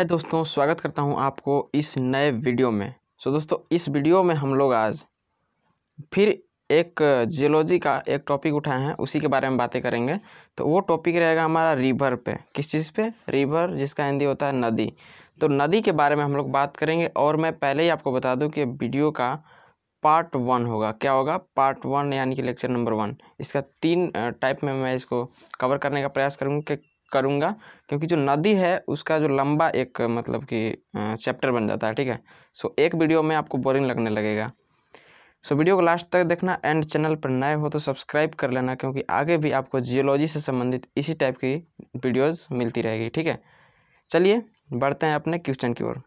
है दोस्तों स्वागत करता हूँ आपको इस नए वीडियो में। सो so, दोस्तों इस वीडियो में हम लोग आज फिर एक जियोलॉजी का एक टॉपिक उठाए हैं उसी के बारे में बातें करेंगे। तो वो टॉपिक रहेगा हमारा रिवर पे। किस चीज़ पे? रिवर जिसका हिंदी होता है नदी। तो नदी के बारे में हम लोग बात करेंगे और मैं पहले ही आपको बता दूँ कि वीडियो का पार्ट वन होगा। क्या होगा? पार्ट वन यानी कि लेक्चर नंबर वन इसका तीन टाइप में मैं इसको कवर करने का प्रयास करूँगा कि करूँगा, क्योंकि जो नदी है, उसका जो लंबा एक मतलब कि चैप्टर बन जाता है, ठीक है? सो एक वीडियो में आपको बोरिंग लगने लगेगा। सो वीडियो को लास्ट तक देखना एंड चैनल पर नए हो तो सब्सक्राइब कर लेना, क्योंकि आगे भी आपको जियोलॉजी से संबंधित इसी टाइप की वीडियोज़ मिलती रहेगी, ठीक है? चलिए, बढ़ते हैं अपने क्वेश्चन की ओर।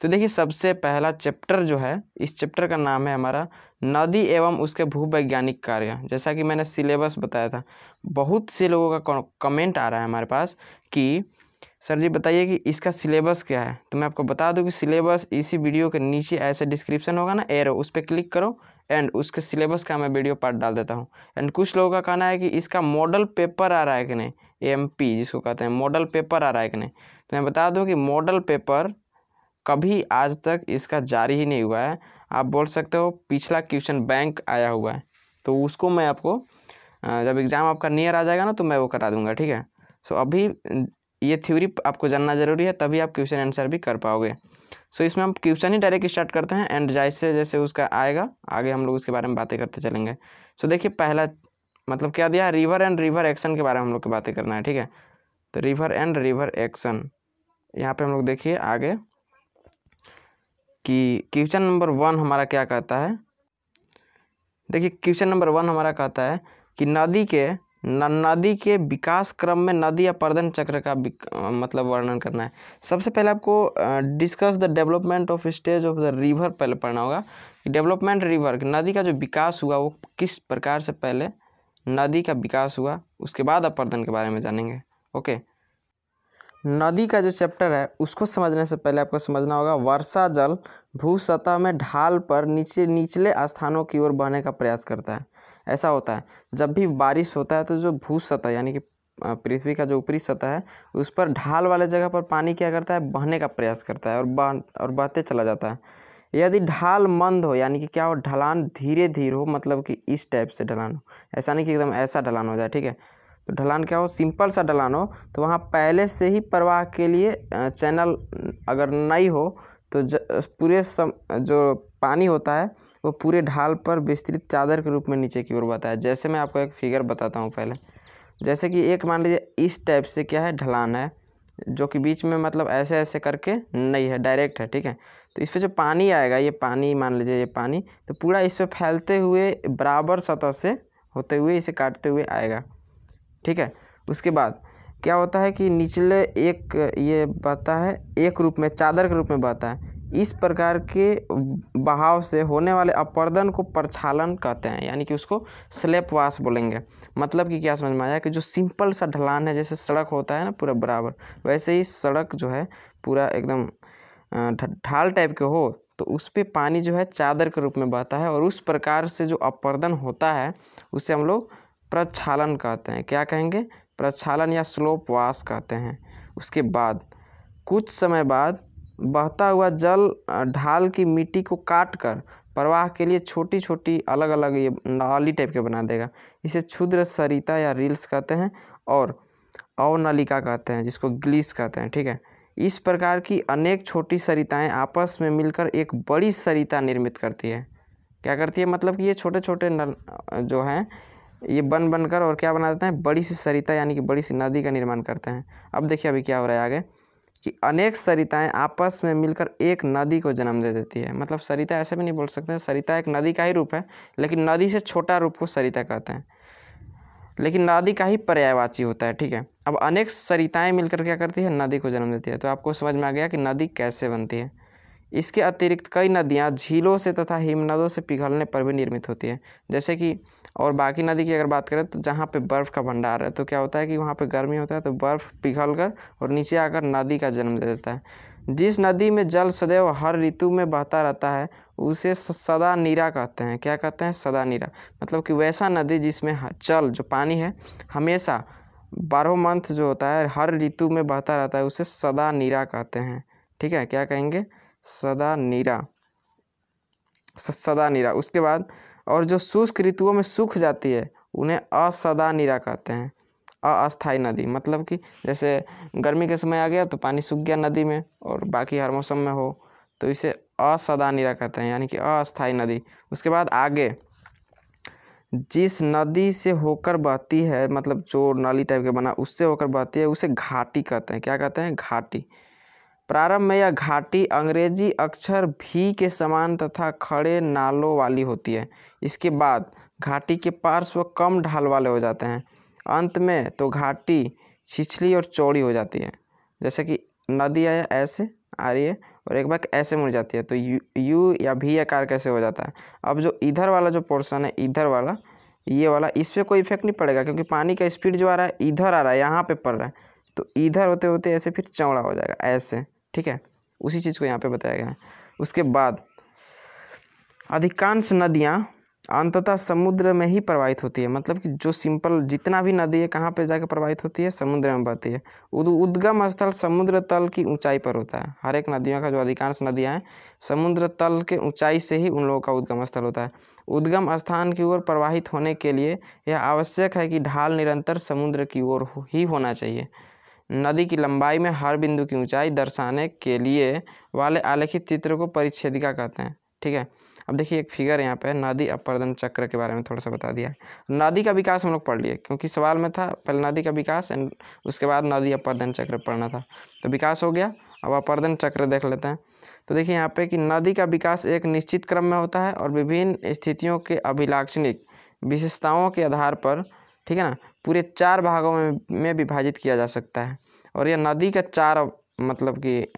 तो देखिए, सबसे पहला चैप्टर जो है, इस चैप्टर का नाम है हमारा नदी एवं उसके भूवैज्ञानिक कार्य। जैसा कि मैंने सिलेबस बताया था, बहुत से लोगों का कमेंट आ रहा है हमारे पास कि, सर जी बताइए कि इसका सिलेबस क्या है? तो मैं आपको बता दूँ कि सिलेबस इसी वीडियो के नीचे ऐसे डिस्क्रिप्शन होगा ना, एरो, उस पर क्लिक करो एंड उसके सिलेबस का मैं वीडियो पार्ट डाल देता हूँ। एंड कुछ लोगों का कहना है कि इसका मॉडल पेपर आ रहा है कि नहीं? एमपी जिसको कहते हैं, मॉडल पेपर आ रहा है कि नहीं? तो मैं बता दूँ कि मॉडल पेपर कभी आज तक इसका जारी ही नहीं हुआ है। आप बोल सकते हो पिछला क्वेश्चन बैंक आया हुआ है। तो उसको मैं आपको जब एग्ज़ाम आपका नियर आ जाएगा ना तो मैं वो करा दूँगा, ठीक है? सो अभी ये थ्योरी आपको जानना ज़रूरी है, तभी आप क्वेश्चन आंसर भी कर पाओगे। सो इसमें हम क्वेश्चन ही डायरेक्ट स्टार्ट करते हैं एंड जैसे जैसे उसका आएगा, आगे हम लोग उसके बारे में बातें करते चलेंगे। सो देखिए पहला मतलब क्या दिया रिवर एंड रिवर एक्शन के बारे में हम लोग की बातें करना है, ठीक है? तो रिवर एंड रिवर एक्शन यहाँ पे हम लोग देखिए आगे। कि क्वेश्चन नंबर वन हमारा क्या कहता है? देखिए क्वेश्चन नंबर वन हमारा कहता है कि नदी के न, नदी के विकास क्रम में नदी या पर्दन चक्र का मतलब वर्णन करना है। सबसे पहले आपको discuss the development of stage of the river पहले पढ़ना होगा। कि डेवलपमेंट रिवर नदी का जो विकास हुआ वो किस प्रकार से पहले नदी का विकास हुआ उसके बाद अपर्दन के बारे में जानेंगे। ओके? नदी का जो चैप्टर है, उसको समझने से पहले आपको समझना होगा, वर्षा जल भू सतह में ढाल पर नीचे, निचले स्थानों की ओर बहने का प्रयास करता है। ऐसा होता है, जब भी बारिश होता है तो जो भू सतह यानी कि पृथ्वी का जो ऊपरी सतह है, उस पर ढाल वाले जगह पर पानी क्या करता है? बहने का प्रयास करता है और बह, और बहते चला जाता है। यदि ढाल मंद हो, यानी कि क्या हो, ढलान धीरे धीरे हो मतलब कि इस टाइप से ढलान हो, ऐसा नहीं कि एकदम ऐसा ढलान हो जाए, ठीक है? तो ढलान क्या हो? सिंपल सा ढलान हो। तो वहाँ पहले से ही प्रवाह के लिए चैनल अगर नहीं हो तो पूरे सम, जो पानी होता है, वो पूरे ढाल पर विस्तृत चादर के रूप में नीचे की ओर बता है। जैसे मैं आपको एक फिगर बताता हूँ पहले। जैसे कि एक मान लीजिए, इस टाइप से क्या है? ढलान है, जो कि बीच में मतलब ऐसे ऐसे करके नहीं है, डायरेक्ट है, ठीक है? तो इस पर जो पानी आएगा, ये पानी मान लीजिए, ये पानी तो पूरा इस पर फैलते हुए, बराबर सतह से होते हुए, इसे काटते हुए आएगा। ठीक है? उसके बाद क्या होता है कि निचले एक ये बहता है, एक रूप में, चादर के रूप में बहता है। इस प्रकार के बहाव से होने वाले अपर्दन को प्रक्षालन कहते हैं, यानी कि उसको स्लेप वाश बोलेंगे। मतलब कि क्या समझ में आया कि जो सिंपल सा ढलान है, जैसे सड़क होता है ना पूरा बराबर, वैसे ही सड़क जो है पूरा एकदम ढाल टाइप के हो तो उस पर पानी जो है चादर के रूप में बहता है और उस प्रकार से जो अपर्दन होता है, उसे हम लोग प्रक्षालन कहते हैं। क्या कहेंगे? प्रक्षालन या स्लोप वाश कहते हैं। उसके बाद, कुछ समय बाद बहता हुआ जल ढाल की मिट्टी को काट कर प्रवाह के लिए छोटी छोटी अलग अलग ये नाली टाइप के बना देगा। इसे क्षुद्र सरिता या रील्स कहते हैं और अवनलिका कहते हैं, जिसको ग्लीस कहते हैं, ठीक है? इस प्रकार की अनेक छोटी सरिताएँ आपस में मिलकर एक बड़ी सरिता निर्मित करती है। क्या करती है? मतलब कि ये छोटे छोटे नल जो हैं ये बन बनकर और क्या बना देते हैं? बड़ी सी सरिता यानी कि बड़ी सी नदी का निर्माण करते हैं। अब देखिए अभी क्या हो रहा है आगे कि अनेक सरिताएँ आपस में मिलकर एक नदी को जन्म दे देती है। मतलब सरिता ऐसे भी नहीं बोल सकते। सरिता एक नदी का ही रूप है, लेकिन नदी से छोटा रूप को सरिता कहते हैं। लेकिन नदी का ही पर्यायवाची होता है, ठीक है? अब अनेक सरिताएँ मिलकर क्या करती है? नदी को जन्म देती है। तो आपको समझ में आ गया कि नदी कैसे बनती है। इसके अतिरिक्त कई नदियाँ झीलों से तथा हिमनदों से पिघलने पर भी निर्मित होती है। जैसे कि, और बाकी नदी की अगर बात करें तो जहाँ पे बर्फ़ का भंडार है तो क्या होता है कि वहाँ पे गर्मी होता है तो बर्फ़ पिघल कर और नीचे आकर नदी का जन्म दे देता है। जिस नदी में जल सदैव हर ऋतु में बहता रहता है, उसे सदा नीरा कहते हैं। क्या कहते हैं? सदा नीरा मतलब कि वैसा नदी जिसमें जल, जो पानी है, हमेशा बारह मंथ जो होता है, हर ऋतु में बहता रहता है, उसे सदा नीरा कहते हैं। ठीक है? क्या कहेंगे? सदा नीरा सदा नीरा उसके बाद, और जो शुष्क ऋतुओं में सूख जाती है, उन्हें असदा नीरा कहते हैं। अस्थाई नदी मतलब कि जैसे गर्मी के समय आ गया तो पानी सूख गया नदी में, और बाकी हर मौसम में हो तो इसे असदा नीरा कहते हैं, यानी कि अस्थाई नदी। उसके बाद आगे, जिस नदी से होकर बहती है मतलब जो नाली टाइप के बना, उससे होकर बहती है, उसे घाटी कहते हैं। क्या कहते हैं? घाटी। प्रारंभ में यह घाटी अंग्रेज़ी अक्षर भी के समान तथा खड़े नालों वाली होती है। इसके बाद घाटी के पार्श्व कम ढाल वाले हो जाते हैं। अंत में तो घाटी छिछली और चौड़ी हो जाती है। जैसे कि नदी आया ऐसे आ रही है और एक बार ऐसे मुड़ जाती है। तो यू यू या भी आकार कैसे हो जाता है। अब जो इधर वाला जो पोर्शन है, इधर वाला, ये वाला, इस पर कोई इफ़ेक्ट नहीं पड़ेगा क्योंकि पानी का स्पीड जो आ रहा है, इधर आ रहा है, यहाँ पे पड़ रहा है। तो इधर होते होते ऐसे फिर चौड़ा हो जाएगा, ऐसे। ठीक है? उसी चीज़ को यहाँ पे बताया गया है। उसके बाद, अधिकांश नदियाँ अंततः समुद्र में ही प्रवाहित होती है। मतलब कि जो सिंपल, जितना भी नदी है, कहाँ पे जाकर प्रवाहित होती है? समुद्र में बहती है। उद, उद्गम स्थल समुद्र तल की ऊंचाई पर होता है। हर एक नदियों का जो अधिकांश नदियाँ हैं, समुद्र तल के ऊंचाई से ही उन लोगों का उद्गम स्थल होता है। उद्गम स्थान की ओर प्रवाहित होने के लिए यह आवश्यक है कि ढाल निरंतर समुद्र की ओर ही होना चाहिए। नदी की लंबाई में हर बिंदु की ऊंचाई दर्शाने के लिए वाले आलेखित चित्र को परिच्छेदिका कहते हैं, ठीक है? अब देखिए एक फिगर यहाँ पे, नदी अपर्दन चक्र के बारे में थोड़ा सा बता दिया। नदी का विकास हम लोग पढ़ लिए, क्योंकि सवाल में था, पहले नदी का विकास एंड उसके बाद नदी अपर्दन चक्र पढ़ना था। तो विकास हो गया, अब अपर्दन चक्र देख लेते हैं। तो देखिए यहाँ पे कि नदी का विकास एक निश्चित क्रम में होता है और विभिन्न स्थितियों के अभिलाक्षणिक विशेषताओं के आधार पर, ठीक है ना? पूरे चार भागों में में विभाजित किया जा सकता है। और यह नदी का चार मतलब कि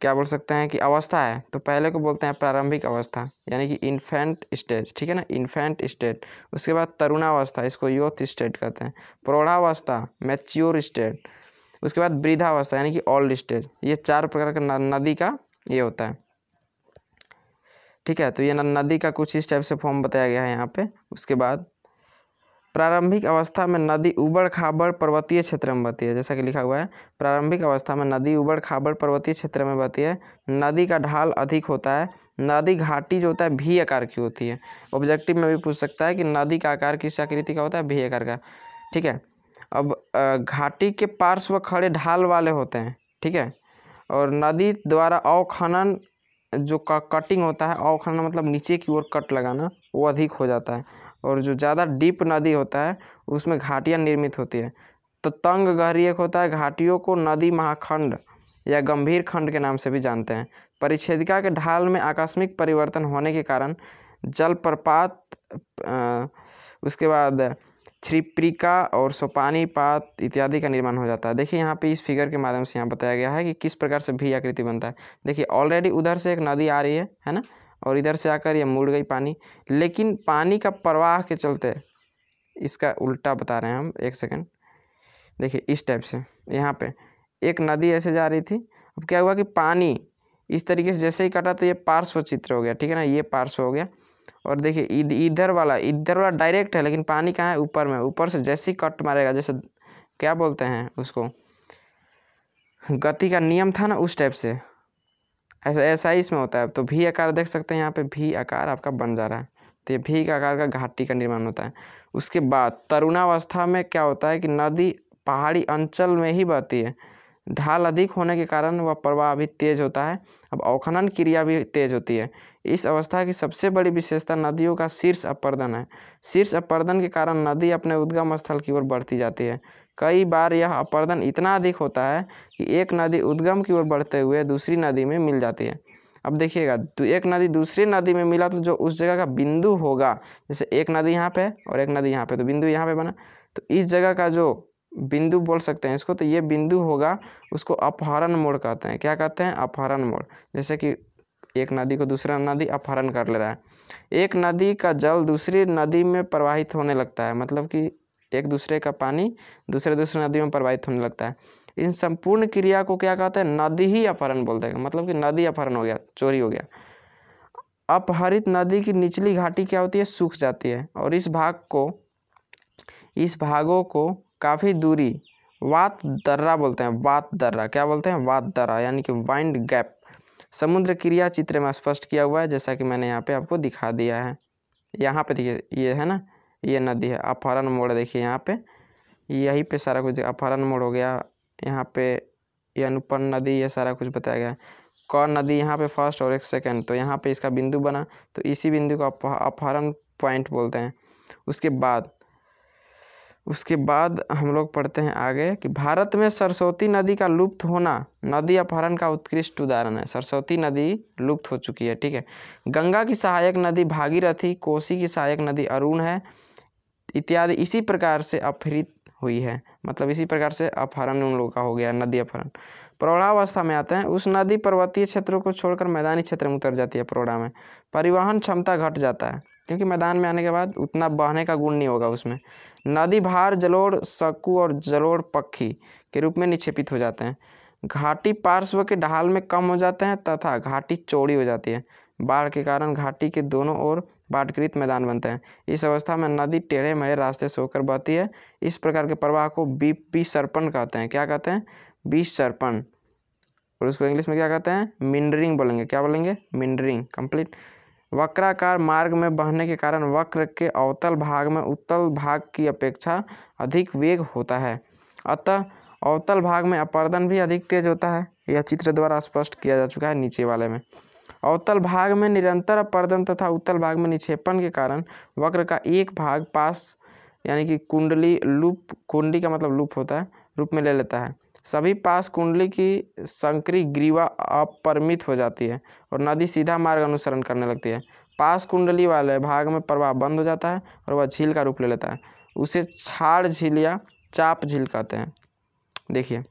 क्या बोल सकते हैं कि अवस्था है। तो पहले को बोलते हैं प्रारंभिक अवस्था, यानी कि इन्फेंट स्टेज ठीक है ना? इन्फेंट स्टेट उसके बाद तरुणावस्था, इसको यूथ स्टेट कहते हैं। प्रौढ़ावस्था मैच्योर स्टेट उसके बाद वृद्धावस्था, यानी कि ओल्ड स्टेज ये चार प्रकार का नदी का ये होता है। ठीक है तो ये नदी का कुछ इस टाइप से फॉर्म बताया गया है यहाँ पे। उसके बाद प्रारंभिक अवस्था में नदी, उबड़, खाबड़, पर्वतीय क्षेत्र में बहती है। जैसा कि लिखा हुआ है, प्रारंभिक अवस्था में नदी, उबड़, खाबड़, पर्वतीय क्षेत्र में बहती है। नदी का ढाल अधिक होता है। नदी घाटी जो होता है भी आकार की होती है। ऑब्जेक्टिव में भी पूछ सकता है कि नदी का आकार किस आकृति का होता है? भी आकार का। ठीक है? अब घाटी के पार्श्व खड़े ढाल वाले होते हैं। ठीक है? और नदी द्वारा अवखनन, जो कटिंग होता है, अवखनन मतलब नीचे की ओर कट लगाना, वो अधिक हो जाता है। और जो ज़्यादा डीप नदी होता है, उसमें घाटियाँ निर्मित होती है। तो तंग गहरी एक होता है, घाटियों को नदी महाखंड या गंभीर खंड के नाम से भी जानते हैं। परिच्छेदिका के ढाल में आकस्मिक परिवर्तन होने के कारण जलप्रपात उसके बाद छिप्रिका और सोपानी पात इत्यादि का निर्माण हो जाता है। देखिए यहाँ पे इस फिगर के माध्यम से यहाँ बताया गया है कि किस प्रकार से भी आकृति बनता है। देखिए, ऑलरेडी उधर से एक नदी आ रही है है ना? और इधर से आकर ये मुड़ गई पानी। लेकिन पानी का प्रवाह के चलते इसका उल्टा बता रहे हैं हम, एक सेकंड। देखिए, इस टाइप से, यहाँ पे। एक नदी ऐसे जा रही थी। अब क्या हुआ कि पानी इस तरीके से जैसे ही कटा तो ये पार्श्व चित्र हो गया, ठीक है ना? ये पार्श्व हो गया। और देखिए इधर वाला इधर वाला डायरेक्ट है, लेकिन पानी कहाँ है? ऊपर में, ऊपर से जैसे ही कट मारेगा, जैसे क्या बोलते हैं उसको? गति का नियम था ना उस टाइप से। ऐसा ऐसा ही इसमें होता है। तो भी आकार देख सकते हैं यहाँ पे, भी आकार आपका बन जा रहा है। तो ये भी आकार का घाटी का निर्माण होता है। उसके बाद तरुणावस्था में क्या होता है कि नदी पहाड़ी अंचल में ही बहती है। ढाल अधिक होने के कारण वह प्रवाह भी तेज होता है। अब अवखनन क्रिया भी तेज होती है। इस अवस्था की सबसे बड़ी विशेषता नदियों का शीर्ष अपर्दन है। शीर्ष अपर्दन के कारण नदी अपने उद्गम स्थल की ओर बढ़ती जाती है। कई बार यह अपर्दन इतना अधिक होता है कि एक नदी उद्गम की ओर बढ़ते हुए दूसरी नदी में मिल जाती है। अब देखिएगा तो एक नदी दूसरी नदी में मिला तो जो उस जगह का बिंदु होगा, जैसे एक नदी यहाँ पे और एक नदी यहाँ पे तो बिंदु यहाँ पे बना। तो इस जगह का जो बिंदु बोल सकते हैं इसको तो ये बिंदु होगा, उसको अपहरण मोड़ कहते हैं। क्या कहते हैं? अपहरण मोड़। जैसे कि एक नदी को दूसरा नदी अपहरण कर ले रहा है। एक नदी का जल दूसरी नदी में प्रवाहित होने लगता है मतलब कि एक दूसरे का पानी दूसरे दूसरे नदी में प्रवाहित होने लगता है। इन संपूर्ण क्रिया को क्या कहते हैं? नदी ही अपहरण बोलते हैं मतलब कि नदी अपहरण हो गया, चोरी हो गया। अपहरित नदी की निचली घाटी क्या होती है? सूख जाती है। और इस भाग को, इस भागों को काफ़ी दूरी, वात दर्रा बोलते हैं। वात दर्रा, क्या बोलते हैं? वात दर्रा, यानी कि वाइंड गैप समुद्र क्रिया चित्र में स्पष्ट किया हुआ है, जैसा कि मैंने यहाँ पे आपको दिखा दिया है। यहाँ पे देखिए, ये है ना? ये नदी है, अपहरण मोड़ देखिए यहाँ पे। यहीं पे सारा कुछ अपहरण मोड़ हो गया। यहाँ पे ये अनुपन नदी, ये सारा कुछ बताया गया। कौन नदी? यहाँ पे फ़र्स्ट और एक सेकंड तो यहाँ पे इसका बिंदु बना। तो इसी बिंदु को अपहरण पॉइंट बोलते हैं। उसके बाद उसके बाद हम लोग पढ़ते हैं आगे कि भारत में सरस्वती नदी का लुप्त होना, नदी अपहरण का उत्कृष्ट उदाहरण है। सरस्वती नदी लुप्त हो चुकी है, ठीक है। गंगा की सहायक नदी भागीरथी, कोसी की सहायक नदी अरुण है। इत्यादि इसी प्रकार से अपहरित हुई है। मतलब इसी प्रकार से अपहरण उन लोगों का हो गया, नदी अपहरण। प्रौढ़ावस्था में आते हैं। उस नदी पर्वतीय क्षेत्रों को छोड़कर मैदानी क्षेत्र में उतर जाती है प्रौढ़ा में। परिवहन क्षमता घट जाता है, क्योंकि मैदान में आने के बाद उतना बहने का गुण नहीं होगा उसमें। नदी भार जलोड़ सक्कू और जलोड़ पक्षी के रूप में निक्षेपित हो जाते हैं। घाटी पार्श्व के ढाल में कम हो जाते हैं तथा घाटी चौड़ी हो जाती है। बाढ़ के कारण घाटी के दोनों ओर बाढ़कृत मैदान बनते हैं। इस अवस्था में नदी टेढ़े मेढ़े रास्ते से होकर बहती है। इस प्रकार के प्रवाह को बी पी सर्पण कहते हैं। क्या कहते हैं? बीस सर्पण। और उसको इंग्लिश में क्या कहते हैं? मिंडरिंग बोलेंगे। क्या बोलेंगे? मिंडरिंग। कंप्लीट। वक्राकार मार्ग में बहने के कारण वक्र के अवतल भाग में उत्तल भाग की अपेक्षा अधिक वेग होता है। अतः अवतल भाग में अपर्दन भी अधिक तेज होता है। यह चित्र द्वारा स्पष्ट किया जा चुका है नीचे वाले में। अवतल भाग में निरंतर अपर्दन तथा उत्तल भाग में निक्षेपण के कारण वक्र का एक भाग पास, यानी कि कुंडली लूप, कुंडी का मतलब लूप होता है, रूप में ले लेता है। सभी पास कुंडली की संकरी ग्रीवा अपरिमित हो जाती है और नदी सीधा मार्ग अनुसरण करने लगती है। पास कुंडली वाले भाग में प्रवाह बंद हो जाता है और वह झील का रूप ले लेता है। उसे छाड़ झील या चाप झील कहते हैं। देखिए,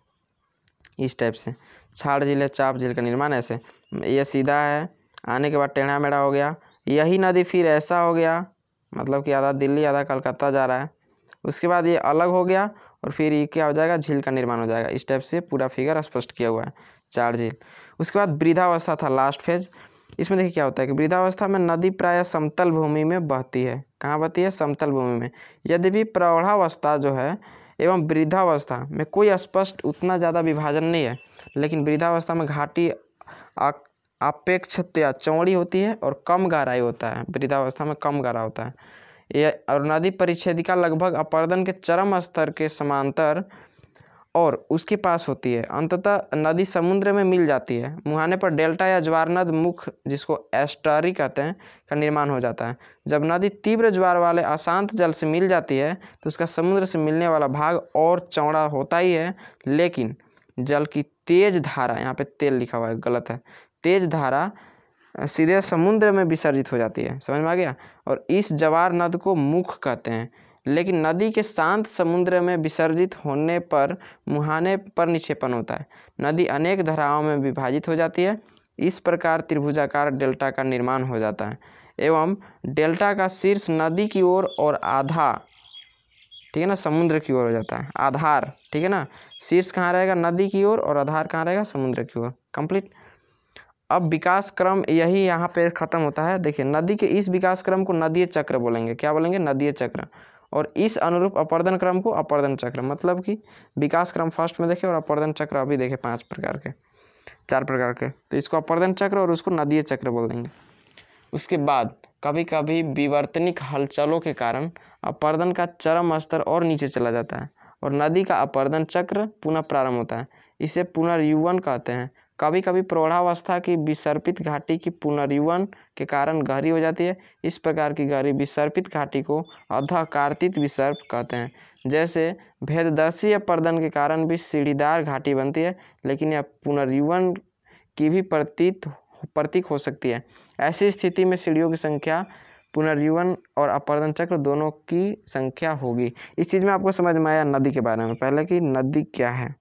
इस टाइप से। छाड़ झील या चाप झील का निर्माण ऐसे। ये सीधा है। आने के बाद टेढ़ा मेढ़ा हो गया। यही नदी फिर ऐसा हो गया मतलब कि आधा दिल्ली, आधा कलकत्ता जा रहा है। उसके बाद ये अलग हो गया और फिर ये क्या हो जाएगा? झील का निर्माण हो जाएगा। इस टाइप से पूरा फिगर स्पष्ट किया हुआ है, चार झील। उसके बाद वृद्धावस्था था लास्ट फ़ेज़ इसमें देखिए क्या होता है कि वृद्धावस्था में नदी प्राय समतल भूमि में बहती है। कहाँ बहती है? समतल भूमि में। यद्यपि प्रौढ़ावस्था जो है एवं वृद्धावस्था में कोई स्पष्ट उतना ज़्यादा विभाजन नहीं है, लेकिन वृद्धावस्था में घाटी अपेक्षतया चौड़ी होती है और कम गहराई होता है। वृद्धावस्था में कम गहरा होता है। ये और नदी परिच्छेदिका लगभग अपर्दन के चरम स्तर के समांतर और उसके पास होती है। अंततः नदी समुद्र में मिल जाती है। मुहाने पर डेल्टा या ज्वारनद मुख, जिसको एस्टरी कहते हैं, का निर्माण हो जाता है। जब नदी तीव्र ज्वार वाले अशांत जल से मिल जाती है तो उसका समुद्र से मिलने वाला भाग और चौड़ा होता ही है। लेकिन जल की तेज धारा यहाँ पे तेल लिखा हुआ है गलत है। तेज धारा सीधे समुद्र में विसर्जित हो जाती है समझ में आ गया? और इस जवार नद को मुख कहते हैं। लेकिन नदी के शांत समुद्र में विसर्जित होने पर मुहाने पर निक्षेपण होता है। नदी अनेक धाराओं में विभाजित हो जाती है। इस प्रकार त्रिभुजाकार डेल्टा का निर्माण हो जाता है। एवं डेल्टा का शीर्ष नदी की ओर और, और आधा ठीक है ना समुद्र की ओर हो जाता है। आधार। ठीक है ना? शीर्ष कहाँ रहेगा? नदी की ओर और, आधार कहाँ रहेगा? समुद्र की ओर। कंप्लीट अब विकास क्रम यही यहाँ पे ख़त्म होता है। देखिए नदी के इस विकास क्रम को नदीय चक्र बोलेंगे। क्या बोलेंगे? नदीय चक्र। और इस अनुरूप अपर्दन क्रम को अपर्दन चक्र। मतलब कि विकास क्रम फ़र्स्ट में देखें और अपर्दन चक्र अभी देखें पाँच प्रकार के चार प्रकार के। तो इसको अपर्दन चक्र और उसको नदीय चक्र बोल देंगे। उसके बाद कभी कभी विवर्तनिक हलचलों के कारण अपर्दन का चरम स्तर और नीचे चला जाता है। और नदी का अपर्दन चक्र पुनः प्रारंभ होता है। इसे पुनर्युवन कहते हैं। कभी कभी प्रौढ़ावस्था की विसर्पित घाटी की पुनर्युवन के कारण गहरी हो जाती है। इस प्रकार की गहरी विसर्पित घाटी को अधकार्तित विसर्प कहते हैं। जैसे भेददर्शी अपर्दन के कारण भी सीढ़ीदार घाटी बनती है, लेकिन यह पुनर्युवन की भी प्रतीत प्रतीक हो सकती है। ऐसी स्थिति में सीढ़ियों की संख्या पुनर्युवन और अपर्दन चक्र दोनों की संख्या होगी। इस चीज़ में आपको समझ में आया नदी के बारे में। पहले कि नदी क्या है?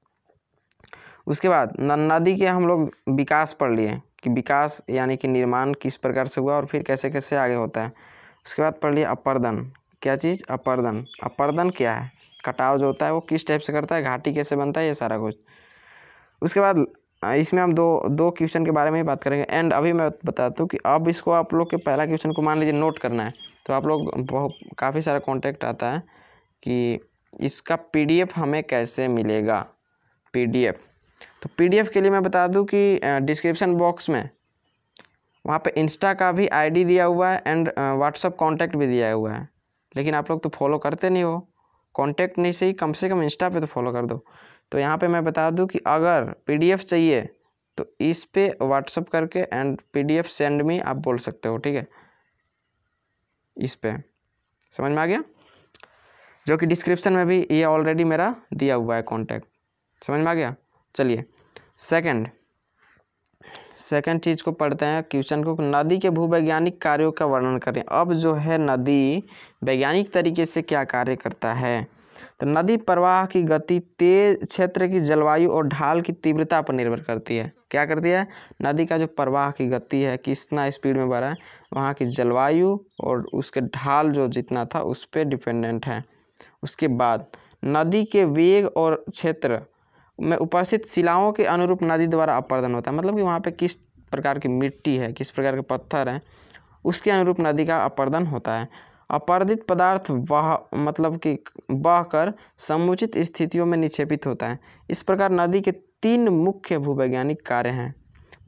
उसके बाद नदी के हम लोग विकास पढ़ लिए। कि विकास यानी कि निर्माण किस प्रकार से हुआ और फिर कैसे कैसे आगे होता है। उसके बाद पढ़ लिए अपर्दन। क्या चीज़? अपर्दन। अपर्दन क्या है? कटाव जो होता है वो किस टाइप से करता है? घाटी कैसे बनता है? ये सारा कुछ। उसके बाद इसमें हम दो दो क्वेश्चन के बारे में ही बात करेंगे। एंड अभी मैं बताता हूँ कि अब इसको आप लोग के पहला क्वेश्चन को मान लीजिए नोट करना है। तो आप लोग बहुत, काफ़ी सारा कॉन्टेक्ट आता है कि इसका पीडीएफ हमें कैसे मिलेगा? पीडीएफ तो पीडीएफ के लिए मैं बता दूँ कि डिस्क्रिप्शन बॉक्स में वहाँ पे इंस्टा का भी आईडी दिया हुआ है एंड व्हाट्सअप कॉन्टैक्ट भी दिया हुआ है। लेकिन आप लोग तो फॉलो करते नहीं हो। कॉन्टैक्ट नहीं सही, कम से कम इंस्टा पे तो फॉलो कर दो। तो यहाँ पे मैं बता दूँ कि अगर पीडीएफ चाहिए तो इस पे व्हाट्सअप करके एंड पीडीएफ सेंड मी आप बोल सकते हो, ठीक है? इस पे। समझ में आ गया? जो कि डिस्क्रिप्शन में भी ये ऑलरेडी मेरा दिया हुआ है कॉन्टैक्ट समझ में आ गया? चलिए। सेकंड सेकंड चीज़ को पढ़ते हैं। क्वेश्चन को, नदी के भूवैज्ञानिक कार्यों का वर्णन करें। अब जो है नदी, वैज्ञानिक तरीके से क्या कार्य करता है? तो नदी प्रवाह की गति तेज क्षेत्र की जलवायु और ढाल की तीव्रता पर निर्भर करती है। क्या करती है? नदी का जो प्रवाह की गति है कितना स्पीड में बढ़ रहा है, वहाँ की जलवायु और उसके ढाल जो जितना था, उस पर डिपेंडेंट है। उसके बाद, नदी के वेग और क्षेत्र में उपस्थित शिलाओं के अनुरूप नदी द्वारा अपर्दन होता है। मतलब कि वहाँ पे किस प्रकार की मिट्टी है, किस प्रकार के पत्थर हैं, उसके अनुरूप नदी का अपर्दन होता है। अपर्दित पदार्थ बह मतलब कि बह कर समुचित स्थितियों में निक्षेपित होता है। इस प्रकार नदी के तीन मुख्य भूवैज्ञानिक कार्य हैं।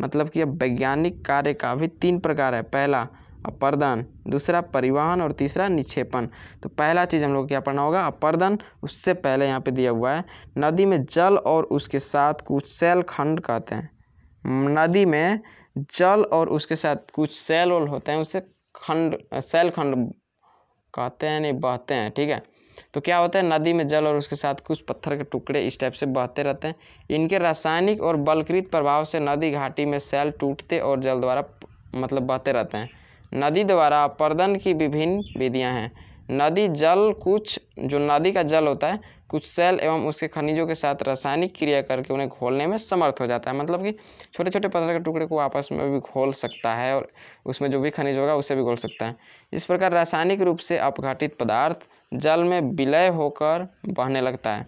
मतलब कि अब वैज्ञानिक कार्य का भी तीन प्रकार है। पहला, अपर्दन, दूसरा, परिवहन और तीसरा, निक्षेपण। तो पहला चीज़ हम लोग क्या पढ़ना होगा? अपर्दन, उससे पहले यहाँ पे दिया हुआ है। नदी में जल और उसके साथ कुछ सेल खंड कहते हैं। नदी में जल और उसके साथ कुछ सेल होते हैं, उसे खंड, सेल खंड कहते हैं, नहीं बहते हैं, ठीक है? तो क्या होता है, नदी में जल और उसके साथ कुछ पत्थर के टुकड़े इस टाइप से बहते रहते हैं। इनके रासायनिक और बलकृत प्रभाव से नदी घाटी में सेल टूटते और जल द्वारा मतलब बहते रहते हैं। नदी द्वारा अपर्दन की विभिन्न विधियाँ हैं। नदी जल कुछ, जो नदी का जल होता है कुछ सेल एवं उसके खनिजों के साथ रासायनिक क्रिया करके उन्हें घोलने में समर्थ हो जाता है। मतलब कि छोटे छोटे पत्थर के टुकड़े को आपस में भी घोल सकता है और उसमें जो भी खनिज होगा उसे भी घोल सकता है। इस प्रकार रासायनिक रूप से अपघटित पदार्थ जल में विलय होकर बहने लगता है।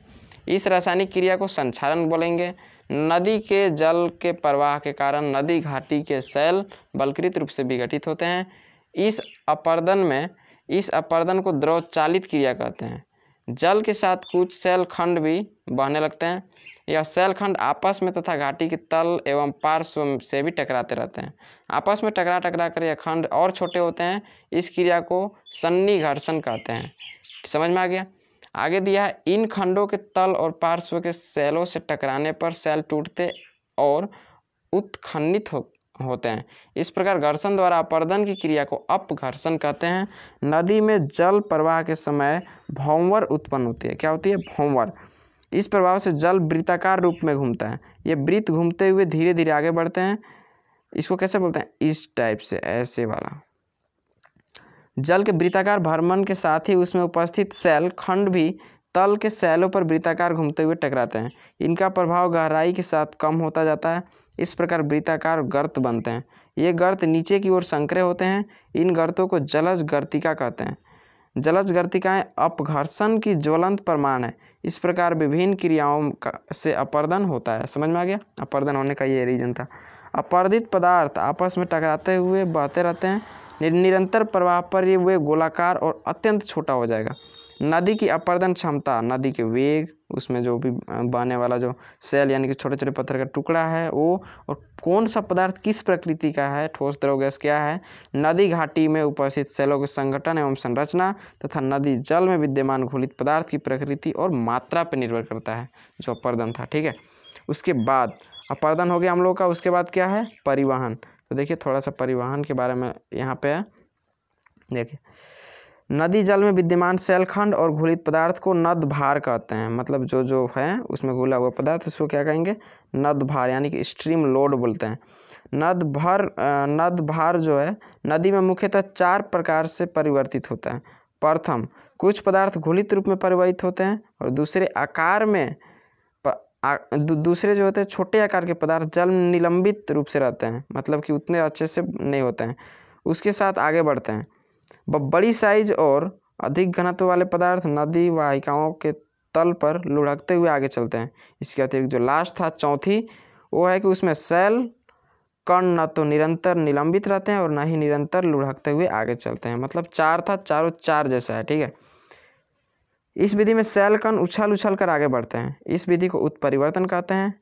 इस रासायनिक क्रिया को संचारण बोलेंगे। नदी के जल के प्रवाह के कारण नदी घाटी के सेल बलकृत रूप से विघटित होते हैं। इस अपर्दन में, इस अपर्दन को द्रव चालित क्रिया कहते हैं। जल के साथ कुछ सेल खंड भी बहने लगते हैं। यह सेल खंड आपस में तथा घाटी के तल एवं पार्श्व से भी टकराते रहते हैं। आपस में टकरा टकरा कर यह खंड और छोटे होते हैं। इस क्रिया को सन्नी घर्षण कहते हैं। समझ में आ गया? आगे दिया है, इन खंडों के तल और पार्श्व के सेलों से टकराने पर सेल टूटते और उत्खनित हो, होते हैं। इस प्रकार घर्षण द्वारा अपर्दन की क्रिया को अपघर्षण कहते हैं। नदी में जल प्रवाह के समय भौंवर उत्पन्न होती है। क्या होती है? भौंवर इस प्रभाव से जल वृत्ताकार रूप में घूमता है। ये वृत्त घूमते हुए धीरे धीरे आगे बढ़ते हैं। इसको कैसे बोलते हैं? इस टाइप से, ऐसे वाला। जल के वृत्ताकार भ्रमण के साथ ही उसमें उपस्थित सेल, खंड भी तल के सेलों पर वृत्ताकार घूमते हुए टकराते हैं। इनका प्रभाव गहराई के साथ कम होता जाता है। इस प्रकार वृत्ताकार गर्त बनते हैं। ये गर्त नीचे की ओर संकरे होते हैं। इन गर्तों को जलज गर्तिका कहते हैं। जलज गर्तिकाएँ अपघर्षण की ज्वलंत प्रमाण है। इस प्रकार विभिन्न क्रियाओं का से अपर्दन होता है। समझ में आ गया? अपर्दन होने का ये रीजन था। अपर्दित पदार्थ आपस में टकराते हुए बहते रहते हैं। निरंतर प्रवाह पर ये वे गोलाकार और अत्यंत छोटा हो जाएगा। नदी की अपर्दन क्षमता, नदी के वेग, उसमें जो भी बहने वाला जो सेल यानी कि छोटे छोटे पत्थर का टुकड़ा है, वो और कौन सा पदार्थ किस प्रकृति का है, ठोस द्रव गैस क्या है, नदी घाटी में उपस्थित सेलों के संगठन एवं संरचना तथा नदी जल में विद्यमान घोलित पदार्थ की प्रकृति और मात्रा पर निर्भर करता है, जो अपर्दन था, ठीक है? उसके बाद, अपर्दन हो गया हम लोग का, उसके बाद क्या है? परिवहन। तो देखिए थोड़ा सा परिवहन के बारे में यहाँ पे है। देखिए नदी जल में विद्यमान सेलखंड और घुलित पदार्थ को नद भार कहते हैं। मतलब जो जो है उसमें घुला हुआ पदार्थ उसको क्या कहेंगे? नद भार यानी कि स्ट्रीम लोड बोलते हैं। नद भर नद भार जो है नदी में मुख्यतः चार प्रकार से परिवर्तित होता है। प्रथम कुछ पदार्थ घुलित रूप में परिवर्तित होते हैं और दूसरे आकार में आ, दू, दूसरे जो होते हैं छोटे आकार के पदार्थ जल निलंबित रूप से रहते हैं। मतलब कि उतने अच्छे से नहीं होते हैं। उसके साथ आगे बढ़ते हैं। बड़ी साइज़ और अधिक घनत्व वाले पदार्थ नदी, वाहिकाओं के तल पर लुढ़कते हुए आगे चलते हैं। इसके अतिरिक्त जो लास्ट था, चौथी, वो है कि उसमें सेल, कण न तो निरंतर निलंबित रहते हैं और न ही निरंतर लुढ़कते हुए आगे चलते हैं। मतलब चार था, चारों चार जैसा है, ठीक है? इस विधि में सेल, कण उछल उछल कर आगे बढ़ते हैं। इस विधि को उत्परिवर्तन कहते हैं।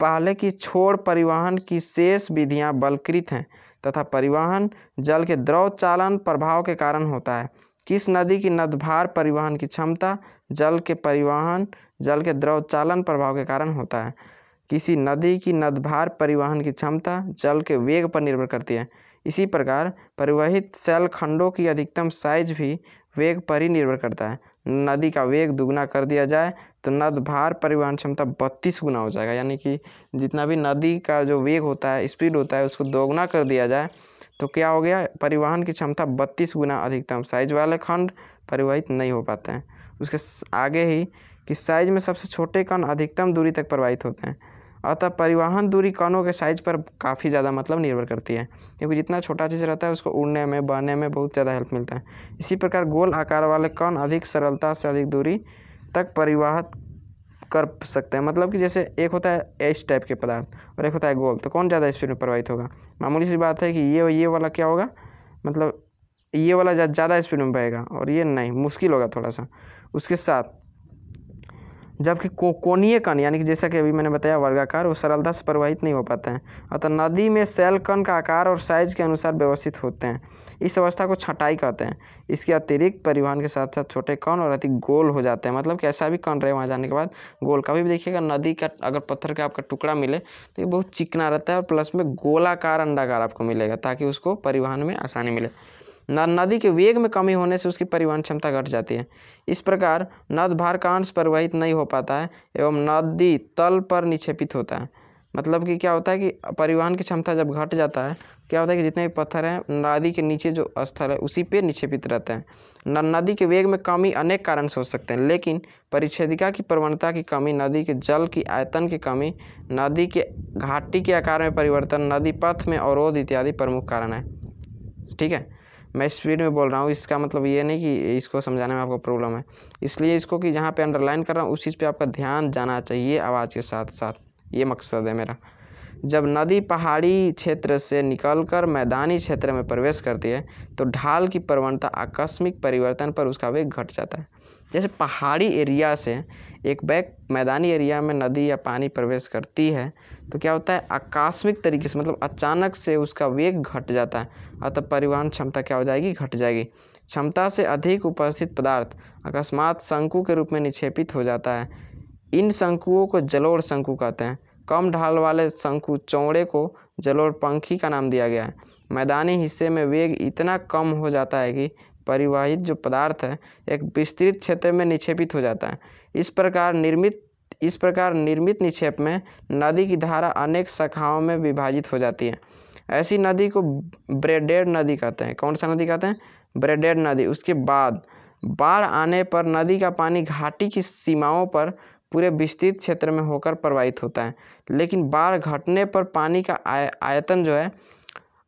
पहले की छोड़ परिवहन की शेष विधियाँ बलकृत हैं। तथा परिवहन, जल के द्रव चालन प्रभाव के कारण होता है। किस नदी की नदभार परिवहन की क्षमता, जल के परिवहन, जल के द्रव चालन प्रभाव के कारण होता है। किसी नदी की नदभार परिवहन की क्षमता, जल के वेग पर निर्भर करती है। इसी प्रकार परिवहित सेल खंडों की अधिकतम साइज़ भी वेग पर ही निर्भर करता है। नदी का वेग दुगना कर दिया जाए तो नद भार परिवहन क्षमता बत्तीस गुना हो जाएगा। यानी कि जितना भी नदी का जो वेग होता है, स्पीड होता है, उसको दोगुना कर दिया जाए तो क्या हो गया? परिवहन की क्षमता बत्तीस गुना अधिकतम। साइज़ वाले खंड परिवहित नहीं हो पाते हैं। उसके आगे ही कि साइज़ में सबसे छोटे कण अधिकतम दूरी तक प्रवाहित होते हैं। अतः परिवहन दूरी कणों के साइज़ पर काफ़ी ज़्यादा मतलब निर्भर करती है। क्योंकि जितना छोटा चीज़ रहता है, उसको उड़ने में, बहने में बहुत ज़्यादा हेल्प मिलता है। इसी प्रकार गोल आकार वाले कण अधिक सरलता से अधिक दूरी तक परिवहत कर सकते हैं। मतलब कि जैसे एक होता है इस टाइप के पदार्थ और एक होता है गोल तो कौन ज़्यादा स्पीड में प्रवाहित होगा? मामूली सी बात है कि ये ये वाला क्या होगा? मतलब ये वाला ज़्यादा स्पीड में बहेगा और ये नहीं, मुश्किल होगा थोड़ा सा। उसके साथ जबकि को कोणीय कण, यानी कि जैसा कि अभी मैंने बताया, वर्गाकार, वो सरलता से प्रवाहित नहीं हो पाते हैं। अतः नदी में सेल कण का आकार और साइज़ के अनुसार व्यवस्थित होते हैं। इस अवस्था को छटाई कहते हैं। इसके अतिरिक्त परिवहन के साथ साथ छोटे कण और अति गोल हो जाते हैं। मतलब कि ऐसा भी कण रहे वहाँ जाने के बाद गोल कभी भी देखिएगा, नदी का, अगर पत्थर का आपका टुकड़ा मिले तो ये बहुत चिकना रहता है और प्लस में गोलाकार अंडाकार आपको मिलेगा, ताकि उसको परिवहन में आसानी मिले। नदी के वेग में कमी होने से उसकी परिवहन क्षमता घट जाती है। इस प्रकार नद भार का अंश परिवहित नहीं हो पाता है एवं नदी तल पर निक्षेपित होता है। मतलब कि क्या होता है कि परिवहन की क्षमता जब घट जाता है, क्या होता है कि जितने भी पत्थर हैं, नदी के नीचे जो स्थल है, उसी पे निक्षेपित रहते हैं। नदी के वेग में कमी अनेक कारण से हो सकते हैं, लेकिन परिच्छेदिका की प्रवणता की कमी, नदी के जल की आयतन की कमी, नदी के घाटी के आकार में परिवर्तन, नदी पथ में अवरोध इत्यादि प्रमुख कारण है। ठीक है? मैं स्पीड में बोल रहा हूँ, इसका मतलब ये नहीं कि इसको समझाने में आपको प्रॉब्लम है। इसलिए इसको कि जहाँ पे अंडरलाइन कर रहा हूँ, उस चीज़ पे आपका ध्यान जाना चाहिए आवाज़ के साथ साथ। ये मकसद है मेरा। जब नदी पहाड़ी क्षेत्र से निकलकर मैदानी क्षेत्र में प्रवेश करती है तो ढाल की प्रवणता आकस्मिक परिवर्तन पर उसका वेग घट जाता है। जैसे पहाड़ी एरिया से एक बैग मैदानी एरिया में नदी या पानी प्रवेश करती है तो क्या होता है, आकस्मिक तरीके से मतलब अचानक से उसका वेग घट जाता है। अतः परिवहन क्षमता क्या हो जाएगी? घट जाएगी। क्षमता से अधिक उपस्थित पदार्थ अकस्मात शंकु के रूप में निक्षेपित हो जाता है। इन शंकुओं को जलोढ़ शंकु कहते हैं। कम ढाल वाले शंकु चौड़े को जलोढ़ पंखी का नाम दिया गया है। मैदानी हिस्से में वेग इतना कम हो जाता है कि परिवाहित जो पदार्थ है, एक विस्तृत क्षेत्र में निक्षेपित हो जाता है। इस प्रकार निर्मित इस प्रकार निर्मित निक्षेप में नदी की धारा अनेक शाखाओं में विभाजित हो जाती है। ऐसी नदी को ब्रेडेड नदी कहते हैं। कौन सा नदी कहते हैं? ब्रेडेड नदी। उसके बाद बाढ़ आने पर नदी का पानी घाटी की सीमाओं पर पूरे विस्तृत क्षेत्र में होकर प्रवाहित होता है। लेकिन बाढ़ घटने पर पानी का आय, आयतन जो है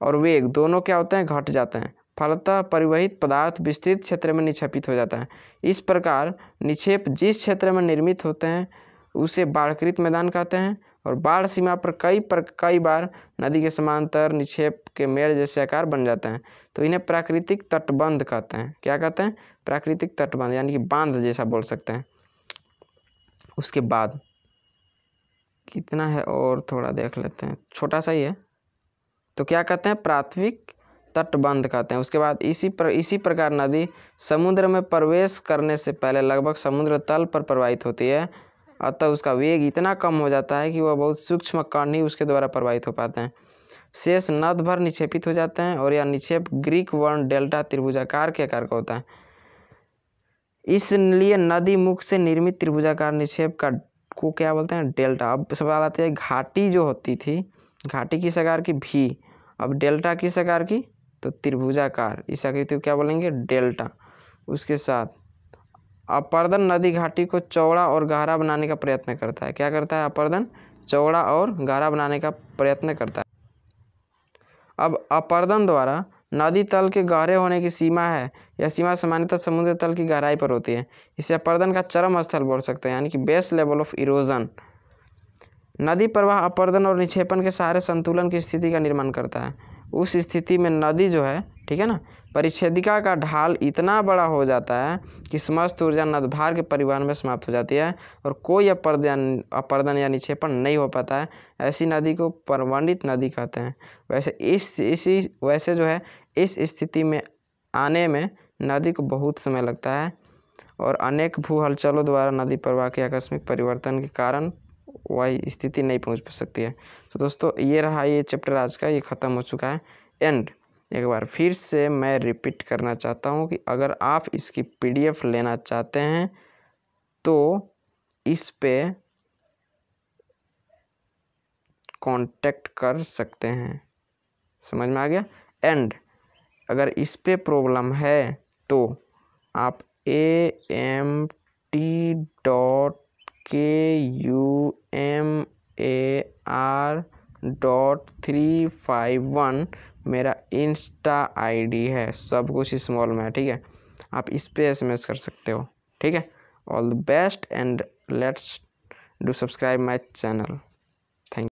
और वेग दोनों क्या होते हैं? घट जाते हैं। फलतः परिवहित पदार्थ विस्तृत क्षेत्र में निक्षेपित हो जाता है। इस प्रकार निक्षेप जिस क्षेत्र में निर्मित होते हैं उसे बाढ़कृत मैदान कहते हैं और बाढ़ सीमा पर कई पर कई बार नदी के समांतर निक्षेप के मेड़ जैसे आकार बन जाते हैं। तो इन्हें प्राकृतिक तटबंध कहते हैं। क्या कहते हैं? प्राकृतिक तटबंध, यानी कि बाँध जैसा बोल सकते हैं। उसके बाद कितना है? और थोड़ा देख लेते हैं। छोटा सा ही है। तो क्या कहते हैं? प्राथमिक तटबंध कहते हैं। उसके बाद इसी पर, इसी प्रकार नदी समुद्र में प्रवेश करने से पहले लगभग समुद्र तल पर प्रवाहित होती है। अतः उसका वेग इतना कम हो जाता है कि वह बहुत सूक्ष्म कण ही उसके द्वारा प्रवाहित हो पाते हैं। शेष नद भर निक्षेपित हो जाते हैं और यह निक्षेप ग्रीक वर्ण डेल्टा त्रिभुजाकार के आकार का होता है। इसलिए नदी मुख से निर्मित त्रिभुजाकार निक्षेप का को क्या बोलते हैं? डेल्टा। अब सवाल आते हैं, घाटी जो होती थी, घाटी किस आकार की? भी। अब डेल्टा किस आकार की? तो त्रिभुजाकार। इस आकृति को क्या बोलेंगे? डेल्टा। उसके साथ अपर्दन नदी घाटी को चौड़ा और गहरा बनाने का प्रयत्न करता है। क्या करता है अपर्दन? चौड़ा और गहरा बनाने का प्रयत्न करता है। अब अपर्दन द्वारा नदी तल के गहरे होने की सीमा है। यह सीमा सामान्यतः समुद्र तल की गहराई पर होती है। इसे अपर्दन का चरम स्थल बोल सकते हैं, यानी कि बेस्ट लेवल ऑफ़ इरोजन। नदी प्रवाह अपर्दन और निक्षेपण के सहारे संतुलन की स्थिति का निर्माण करता है। उस स्थिति में नदी जो है, ठीक है ना परिच्छेदिका का ढाल इतना बड़ा हो जाता है कि समस्त ऊर्जा नदभार के परिवहन में समाप्त हो जाती है और कोई अपर्दन अपर्दन या निक्षेपण नहीं हो पाता है। ऐसी नदी को परवंडित नदी कहते हैं। वैसे इस, इसी, वैसे जो है, इस स्थिति में आने में नदी को बहुत समय लगता है और अनेक भू हलचलों द्वारा नदी प्रवाह के आकस्मिक परिवर्तन के कारण वही स्थिति नहीं पहुँच सकती है। तो दोस्तों, ये रहा ये चैप्टर आज का, ये ख़त्म हो चुका है। एंड एक बार फिर से मैं रिपीट करना चाहता हूँ कि अगर आप इसकी पीडीएफ लेना चाहते हैं तो इस पे कांटेक्ट कर सकते हैं। समझ में आ गया? एंड अगर इस पे प्रॉब्लम है तो आप A M T dot K U M A R dot three five one मेरा इंस्टा आईडी है, सब कुछ स्मॉल में है, ठीक है? आप इस पर एस कर सकते हो, ठीक है? All the best and let's do subscribe my channel